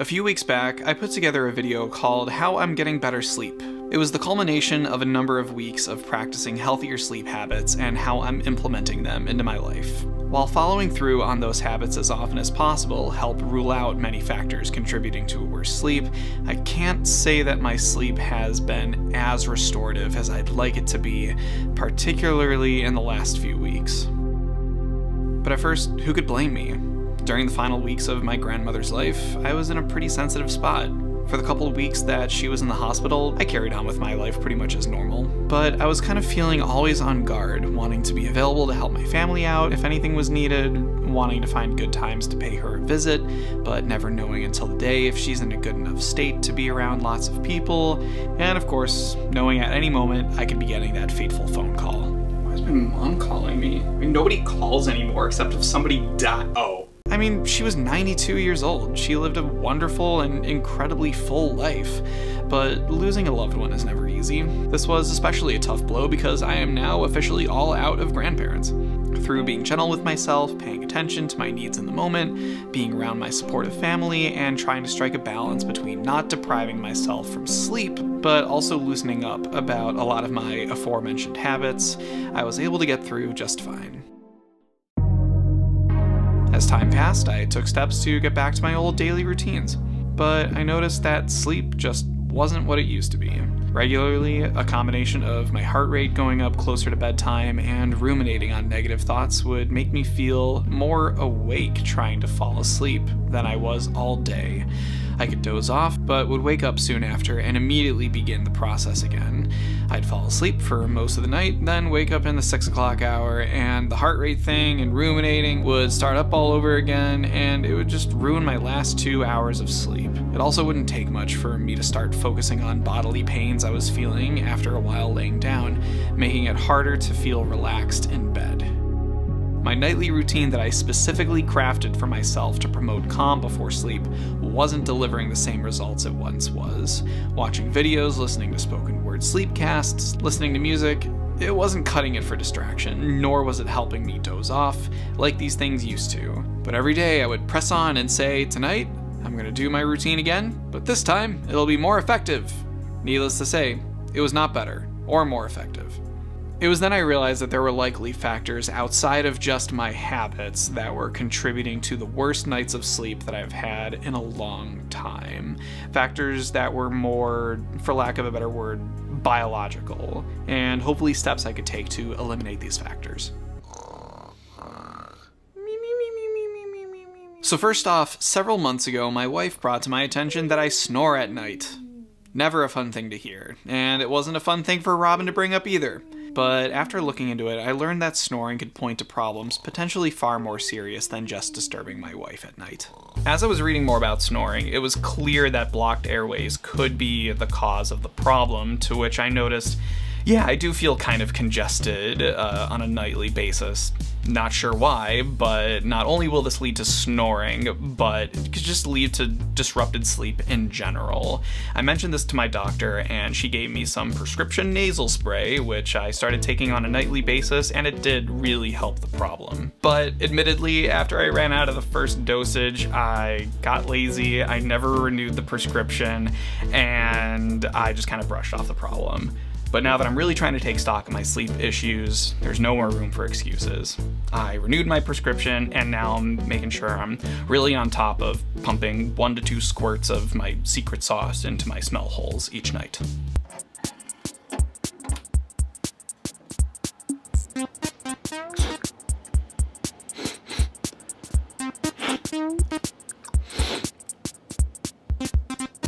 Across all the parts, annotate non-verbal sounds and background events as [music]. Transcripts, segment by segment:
A few weeks back, I put together a video called How I'm Getting Better Sleep. It was the culmination of a number of weeks of practicing healthier sleep habits and how I'm implementing them into my life. While following through on those habits as often as possible help rule out many factors contributing to a worse sleep, I can't say that my sleep has been as restorative as I'd like it to be, particularly in the last few weeks. But at first, who could blame me? During the final weeks of my grandmother's life, I was in a pretty sensitive spot. For the couple of weeks that she was in the hospital, I carried on with my life pretty much as normal. But I was kind of feeling always on guard, wanting to be available to help my family out if anything was needed, wanting to find good times to pay her a visit, but never knowing until the day if she's in a good enough state to be around lots of people, and of course, knowing at any moment I could be getting that fateful phone call. Why is my mom calling me? I mean, nobody calls anymore except if somebody died. Oh. I mean, she was 92 years old. She lived a wonderful and incredibly full life. But losing a loved one is never easy. This was especially a tough blow because I am now officially all out of grandparents. Through being gentle with myself, paying attention to my needs in the moment, being around my supportive family, and trying to strike a balance between not depriving myself from sleep, but also loosening up about a lot of my aforementioned habits, I was able to get through just fine. As time passed, I took steps to get back to my old daily routines, but I noticed that sleep just wasn't what it used to be. Regularly, a combination of my heart rate going up closer to bedtime and ruminating on negative thoughts would make me feel more awake trying to fall asleep than I was all day. I could doze off, but would wake up soon after and immediately begin the process again. I'd fall asleep for most of the night, then wake up in the 6 o'clock hour, and the heart rate thing and ruminating would start up all over again, and it would just ruin my last two hours of sleep. It also wouldn't take much for me to start focusing on bodily pains I was feeling after a while laying down, making it harder to feel relaxed in bed. My nightly routine that I specifically crafted for myself to promote calm before sleep wasn't delivering the same results it once was. Watching videos, listening to spoken word sleepcasts, listening to music, it wasn't cutting it for distraction, nor was it helping me doze off like these things used to. But every day I would press on and say, Tonight, I'm gonna do my routine again, but this time it'll be more effective. Needless to say, it was not better or more effective. It was then I realized that there were likely factors outside of just my habits that were contributing to the worst nights of sleep that I've had in a long time. Factors that were more, for lack of a better word, biological, and hopefully steps I could take to eliminate these factors. So, first off, several months ago, my wife brought to my attention that I snore at night. Never a fun thing to hear, and it wasn't a fun thing for Robin to bring up either. But after looking into it, I learned that snoring could point to problems potentially far more serious than just disturbing my wife at night. As I was reading more about snoring, it was clear that blocked airways could be the cause of the problem, to which I noticed yeah, I do feel kind of congested uh, on a nightly basis. Not sure why, but not only will this lead to snoring, but it could just lead to disrupted sleep in general. I mentioned this to my doctor, and she gave me some prescription nasal spray, which I started taking on a nightly basis, and it did really help the problem. But admittedly, after I ran out of the first dosage, I got lazy, I never renewed the prescription, and I just kind of brushed off the problem. But now that I'm really trying to take stock of my sleep issues, there's no more room for excuses. I renewed my prescription and now I'm making sure I'm really on top of pumping one to two squirts of my secret sauce into my smell holes each night.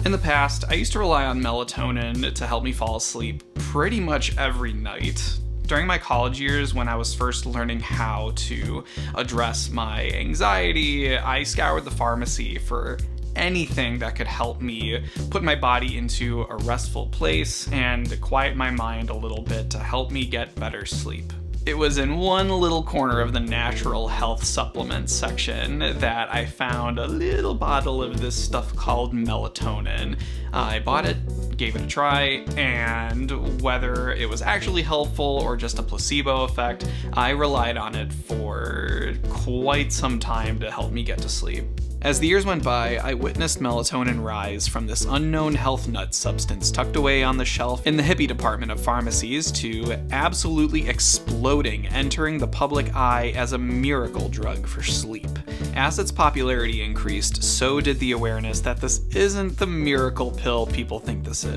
In the past, I used to rely on melatonin to help me fall asleep pretty much every night. During my college years, when I was first learning how to address my anxiety, I scoured the pharmacy for anything that could help me put my body into a restful place and quiet my mind a little bit to help me get better sleep. It was in one little corner of the natural health supplements section that I found a little bottle of this stuff called melatonin. I bought it gave it a try, and whether it was actually helpful or just a placebo effect, I relied on it for quite some time to help me get to sleep. As the years went by, I witnessed melatonin rise from this unknown health nut substance tucked away on the shelf in the hippie department of pharmacies to absolutely exploding, entering the public eye as a miracle drug for sleep. As its popularity increased, so did the awareness that this isn't the miracle pill people think this is,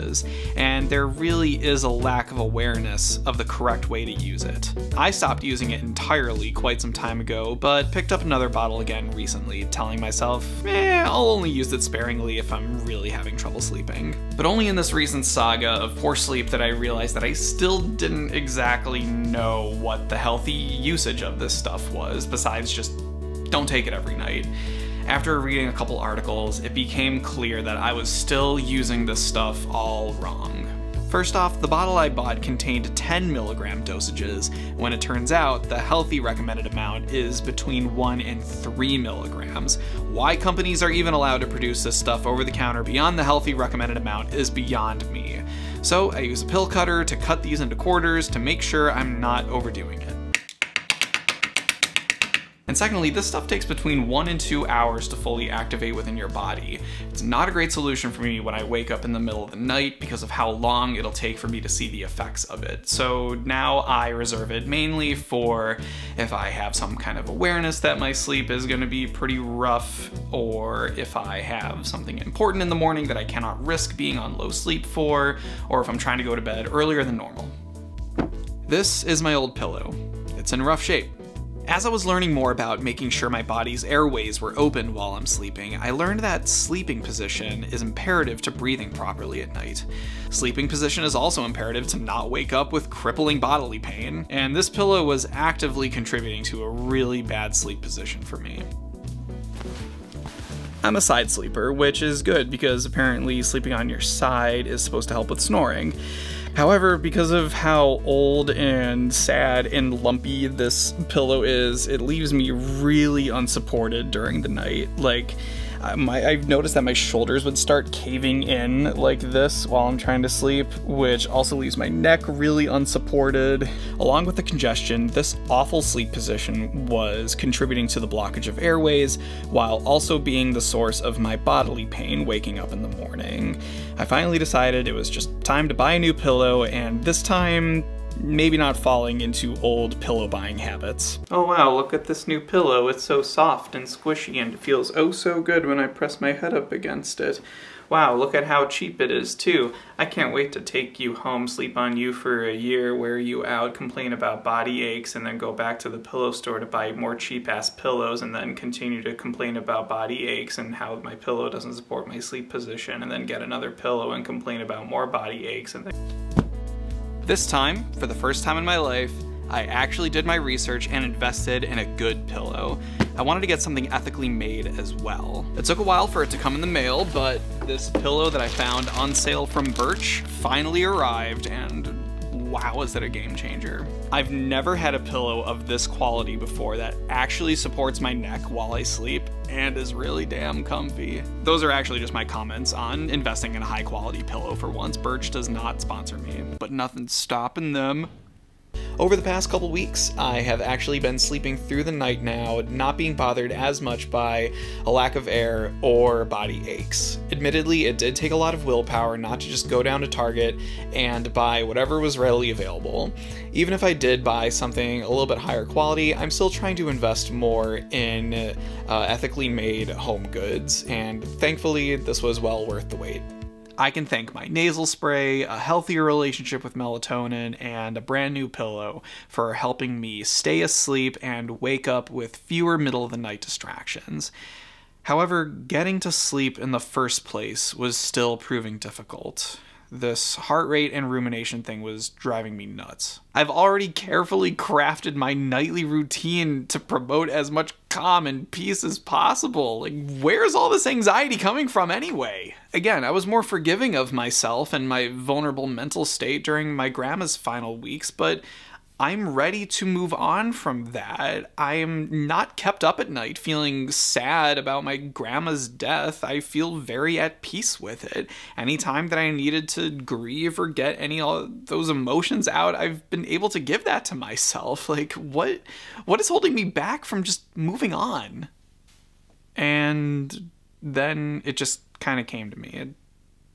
and there really is a lack of awareness of the correct way to use it. I stopped using it entirely quite some time ago, but picked up another bottle again recently, telling myself eh, I'll only use it sparingly if I'm really having trouble sleeping. But only in this recent saga of poor sleep that I realized that I still didn't exactly know what the healthy usage of this stuff was, besides just don't take it every night. After reading a couple articles, it became clear that I was still using this stuff all wrong. First off, the bottle I bought contained 10 milligram dosages, when it turns out the healthy recommended amount is between 1 and 3 milligrams. Why companies are even allowed to produce this stuff over the counter beyond the healthy recommended amount is beyond me. So I use a pill cutter to cut these into quarters to make sure I'm not overdoing it. And secondly, this stuff takes between one and two hours to fully activate within your body. It's not a great solution for me when I wake up in the middle of the night because of how long it'll take for me to see the effects of it. So now I reserve it mainly for if I have some kind of awareness that my sleep is gonna be pretty rough, or if I have something important in the morning that I cannot risk being on low sleep for, or if I'm trying to go to bed earlier than normal. This is my old pillow. It's in rough shape. As I was learning more about making sure my body's airways were open while I'm sleeping, I learned that sleeping position is imperative to breathing properly at night. Sleeping position is also imperative to not wake up with crippling bodily pain, and this pillow was actively contributing to a really bad sleep position for me. I'm a side sleeper, which is good because apparently sleeping on your side is supposed to help with snoring. However, because of how old and sad and lumpy this pillow is, it leaves me really unsupported during the night. Like, my, I've noticed that my shoulders would start caving in like this while I'm trying to sleep, which also leaves my neck really unsupported. Along with the congestion, this awful sleep position was contributing to the blockage of airways, while also being the source of my bodily pain waking up in the morning. I finally decided it was just time to buy a new pillow, and this time maybe not falling into old pillow buying habits. Oh wow, look at this new pillow. It's so soft and squishy and it feels oh so good when I press my head up against it. Wow, look at how cheap it is too. I can't wait to take you home, sleep on you for a year, wear you out, complain about body aches, and then go back to the pillow store to buy more cheap ass pillows and then continue to complain about body aches and how my pillow doesn't support my sleep position and then get another pillow and complain about more body aches and then this time, for the first time in my life, I actually did my research and invested in a good pillow. I wanted to get something ethically made as well. It took a while for it to come in the mail, but this pillow that I found on sale from Birch finally arrived and wow, is that a game changer. I've never had a pillow of this quality before that actually supports my neck while I sleep and is really damn comfy. Those are actually just my comments on investing in a high quality pillow for once. Birch does not sponsor me, but nothing's stopping them. Over the past couple weeks, I have actually been sleeping through the night now, not being bothered as much by a lack of air or body aches. Admittedly, it did take a lot of willpower not to just go down to Target and buy whatever was readily available. Even if I did buy something a little bit higher quality, I'm still trying to invest more in uh, ethically made home goods, and thankfully, this was well worth the wait. I can thank my nasal spray, a healthier relationship with melatonin, and a brand new pillow for helping me stay asleep and wake up with fewer middle of the night distractions. However, getting to sleep in the first place was still proving difficult this heart rate and rumination thing was driving me nuts. I've already carefully crafted my nightly routine to promote as much calm and peace as possible. Like, where's all this anxiety coming from anyway? Again, I was more forgiving of myself and my vulnerable mental state during my grandma's final weeks, but I'm ready to move on from that. I'm not kept up at night feeling sad about my grandma's death. I feel very at peace with it. Anytime that I needed to grieve or get any of those emotions out, I've been able to give that to myself. [laughs] Like what what is holding me back from just moving on? And then it just kind of came to me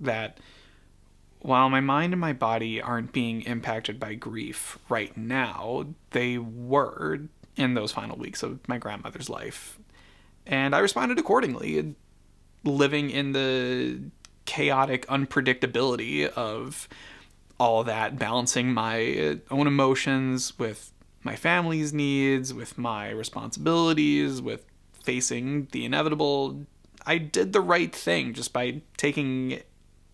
that while my mind and my body aren't being impacted by grief right now, they were in those final weeks of my grandmother's life. And I responded accordingly, living in the chaotic unpredictability of all that, balancing my own emotions with my family's needs, with my responsibilities, with facing the inevitable. I did the right thing just by taking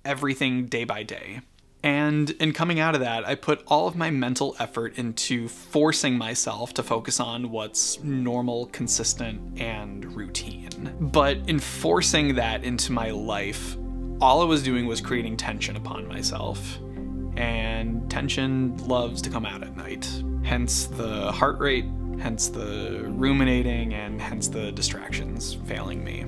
everything day by day. And in coming out of that, I put all of my mental effort into forcing myself to focus on what's normal, consistent, and routine. But in forcing that into my life, all I was doing was creating tension upon myself. And tension loves to come out at night. Hence the heart rate, hence the ruminating, and hence the distractions failing me.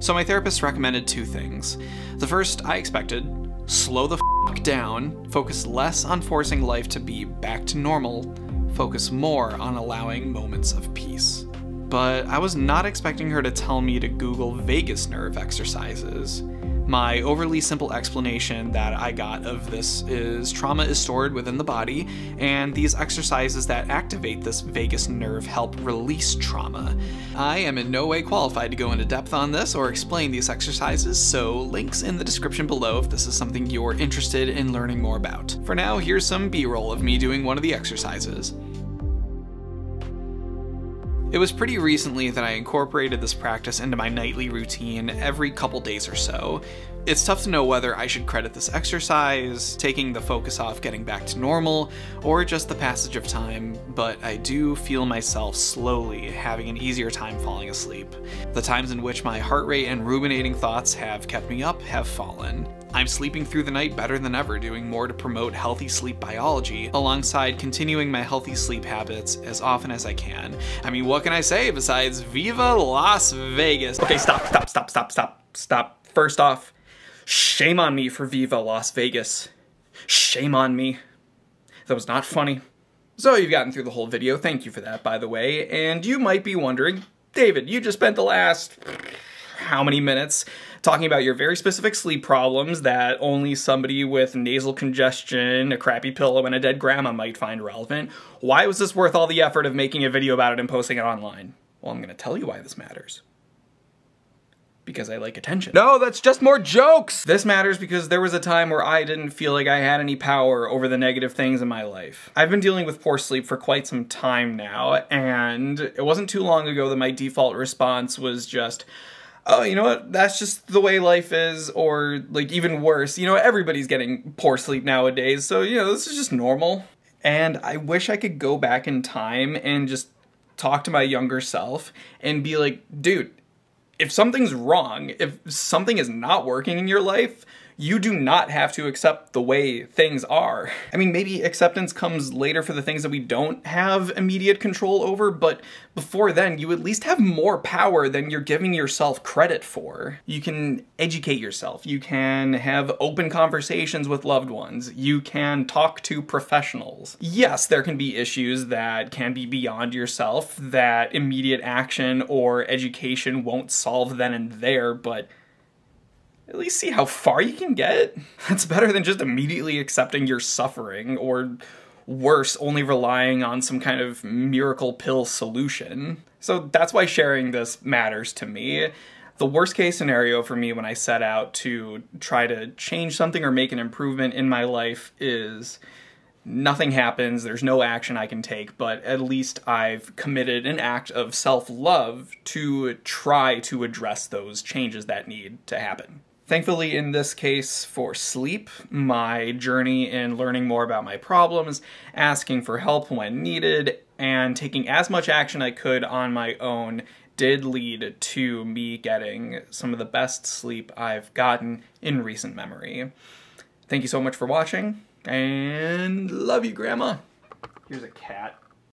So my therapist recommended two things. The first, I expected, slow the f down, focus less on forcing life to be back to normal, focus more on allowing moments of peace. But I was not expecting her to tell me to Google vagus nerve exercises. My overly simple explanation that I got of this is trauma is stored within the body, and these exercises that activate this vagus nerve help release trauma. I am in no way qualified to go into depth on this or explain these exercises, so links in the description below if this is something you're interested in learning more about. For now, here's some b-roll of me doing one of the exercises. It was pretty recently that I incorporated this practice into my nightly routine every couple days or so. It's tough to know whether I should credit this exercise, taking the focus off getting back to normal, or just the passage of time, but I do feel myself slowly having an easier time falling asleep. The times in which my heart rate and ruminating thoughts have kept me up have fallen. I'm sleeping through the night better than ever, doing more to promote healthy sleep biology, alongside continuing my healthy sleep habits as often as I can. I mean, what can I say besides Viva Las Vegas? Okay, stop, stop, stop, stop, stop, stop. First off, shame on me for Viva Las Vegas. Shame on me. That was not funny. So you've gotten through the whole video, thank you for that, by the way, and you might be wondering, David, you just spent the last how many minutes talking about your very specific sleep problems that only somebody with nasal congestion, a crappy pillow, and a dead grandma might find relevant. Why was this worth all the effort of making a video about it and posting it online? Well, I'm going to tell you why this matters because I like attention. No, that's just more jokes! This matters because there was a time where I didn't feel like I had any power over the negative things in my life. I've been dealing with poor sleep for quite some time now, and it wasn't too long ago that my default response was just, oh, you know what, that's just the way life is, or like even worse, you know, everybody's getting poor sleep nowadays, so you know, this is just normal. And I wish I could go back in time and just talk to my younger self and be like, dude, if something's wrong, if something is not working in your life, you do not have to accept the way things are. I mean, maybe acceptance comes later for the things that we don't have immediate control over, but before then, you at least have more power than you're giving yourself credit for. You can educate yourself. You can have open conversations with loved ones. You can talk to professionals. Yes, there can be issues that can be beyond yourself that immediate action or education won't solve then and there, but at least see how far you can get. That's better than just immediately accepting your suffering, or worse, only relying on some kind of miracle pill solution. So that's why sharing this matters to me. The worst case scenario for me when I set out to try to change something or make an improvement in my life is nothing happens, there's no action I can take, but at least I've committed an act of self love to try to address those changes that need to happen. Thankfully, in this case for sleep, my journey in learning more about my problems, asking for help when needed, and taking as much action I could on my own did lead to me getting some of the best sleep I've gotten in recent memory. Thank you so much for watching, and love you, Grandma. Here's a cat